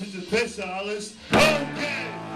into this, Alice. Okay!